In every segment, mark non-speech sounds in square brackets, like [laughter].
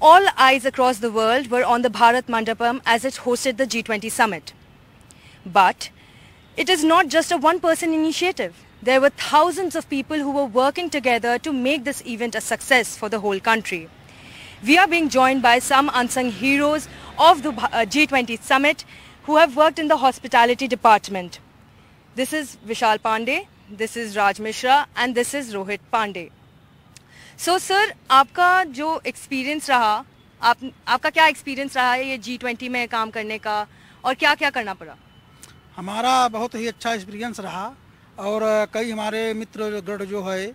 All eyes across the world were on the Bharat Mandapam as it hosted the G20 summit. But it is not just a one person initiative. There were thousands of people who were working together to make this event a success for the whole country. We are being joined by some unsung heroes of the uh, G20 summit who have worked in the hospitality department. This is Vishal Pandey, this is Raj Mishra and this is Rohit Pandey. So so, sir आपका जो experience रहा आप आपका क्या experience रहा है ये G twenty में काम करने का? और क्या क्या करना पड़ा? हमारा बहुत ही अच्छा एक्सपीरियंस रहा। और कई हमारे मित्र गढ़ जो है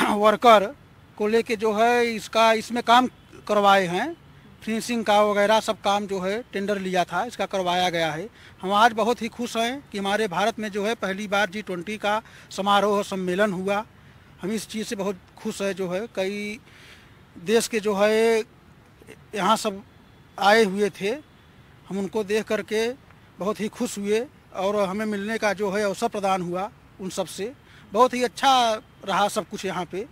[clears throat] वर्कर को लेके जो है इसका इसमें काम करवाए हैं। फिनिशिंग का वगैरह सब काम जो है टेंडर लिया था इसका करवाया गया है। हम आज बहुत ही खुश हैं कि हमारे भारत में जो है पहली बार जी ट्वेंटी का समारोह सम्मेलन हुआ। हम इस चीज़ से बहुत खुश है जो है। कई देश के जो है यहाँ सब आए हुए थे। हम उनको देख करके बहुत ही खुश हुए और हमें मिलने का जो है अवसर प्रदान हुआ उन सबसे। बहुत ही अच्छा रहा सब कुछ यहाँ पे।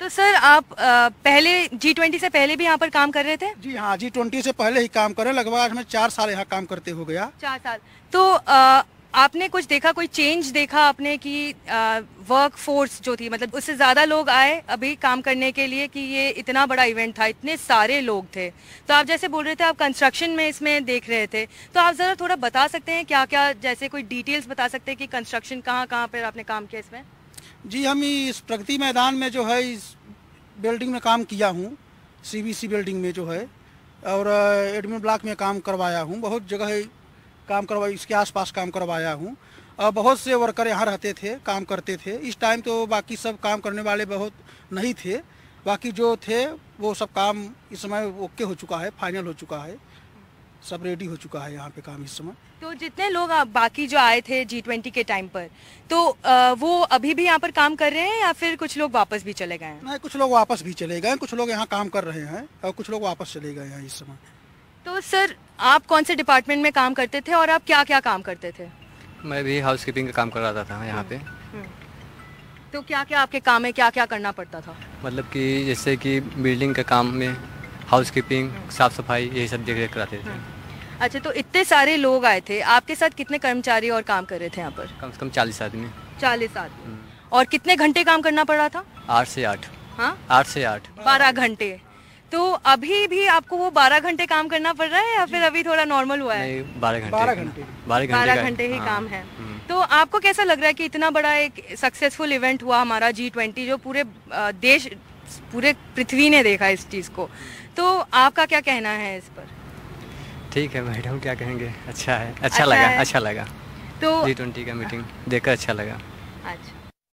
तो सर आप आ, पहले जी ट्वेंटी से पहले भी यहाँ पर काम कर रहे थे? जी हाँ जी ट्वेंटी से पहले ही काम कर रहे लगभग हमें चार साल यहाँ काम करते हो गया। चार साल। तो आ, आपने कुछ देखा, कोई चेंज देखा आपने कि वर्क फोर्स जो थी मतलब उससे ज़्यादा लोग आए अभी काम करने के लिए कि ये इतना बड़ा इवेंट था, इतने सारे लोग थे? तो आप जैसे बोल रहे थे, आप कंस्ट्रक्शन में इसमें देख रहे थे तो आप ज़रा थोड़ा बता सकते हैं क्या क्या जैसे कोई डिटेल्स बता सकते हैं कि कंस्ट्रक्शन कहाँ कहाँ पर आपने काम किया इसमें? जी, हम इस प्रगति मैदान में जो है, इस बिल्डिंग में काम किया हूँ सी बिल्डिंग में जो है, और एडमिन ब्लॉक में काम करवाया हूँ, बहुत जगह काम करवा इसके आसपास काम करवाया हूँ। बहुत से वर्कर यहाँ रहते थे काम करते थे। इस टाइम तो बाकी सब काम करने वाले बहुत नहीं थे। बाकी जो थे वो सब काम इस समय ओके हो चुका है फाइनल हो चुका है। सब रेडी हो चुका है यहाँ पे काम इस समय। तो जितने लोग बाकी जो आए थे जी ट्वेंटी के टाइम पर तो आ, वो अभी भी यहाँ पर काम कर रहे हैं या फिर कुछ लोग वापस भी चले गए हैं? नहीं कुछ लोग वापस भी चले गए कुछ लोग यहाँ काम कर रहे हैं और कुछ लोग वापस चले गए हैं इस समय। तो सर आप कौन से डिपार्टमेंट में काम करते थे और आप क्या क्या काम करते थे? मैं भी हाउस कीपिंग का काम कर रहा था यहाँ पे। हम्म, हम्म। तो क्या क्या आपके काम में क्या क्या करना पड़ता था? मतलब कि जैसे कि बिल्डिंग के काम में हाउस कीपिंग साफ़ सफ़ाई यही सब देख रेख कराते थे। हम्म। अच्छा तो इतने सारे लोग आए थे आपके साथ कितने कर्मचारी और काम कर रहे थे यहाँ पर? कम से कम चालीस आदमी। चालीस आदमी। और कितने घंटे काम करना पड़ रहा था? आठ से आठ। हाँ? आठ से आठ। बारह घंटे। तो अभी भी आपको वो बारह घंटे काम करना पड़ रहा है या फिर अभी थोड़ा नॉर्मल हुआ है? बारह घंटे बारह घंटे। बारह घंटे ही। हाँ, काम है। हम्म। तो आपको कैसा लग रहा है कि इतना बड़ा एक सक्सेसफुल इवेंट हुआ हमारा जी ट्वेंटी जो पूरे देश पूरे पृथ्वी ने देखा इस चीज़ को? तो आपका क्या कहना है इस पर? ठीक है मैडम क्या कहेंगे? अच्छा है। अच्छा, अच्छा लगा है। अच्छा लगा। तो जी ट्वेंटी का मीटिंग देखकर अच्छा लगा। अच्छा।